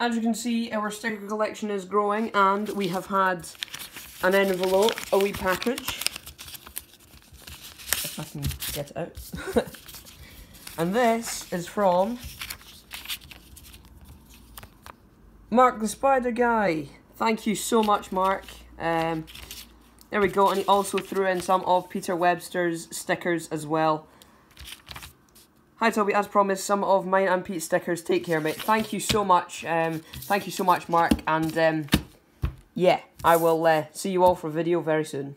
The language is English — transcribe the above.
as you can see, our sticker collection is growing, and we have had an envelope, a wee package. If I can get it out. and this is from Mark the Spider Guy. Thank you so much, Mark. Um, there we go, and he also threw in some of Peter Webster's stickers as well. Hi Toby, as promised, some of mine and Pete's stickers. Take care, mate. Thank you so much. Um, thank you so much, Mark. And um, yeah, I will uh, see you all for a video very soon.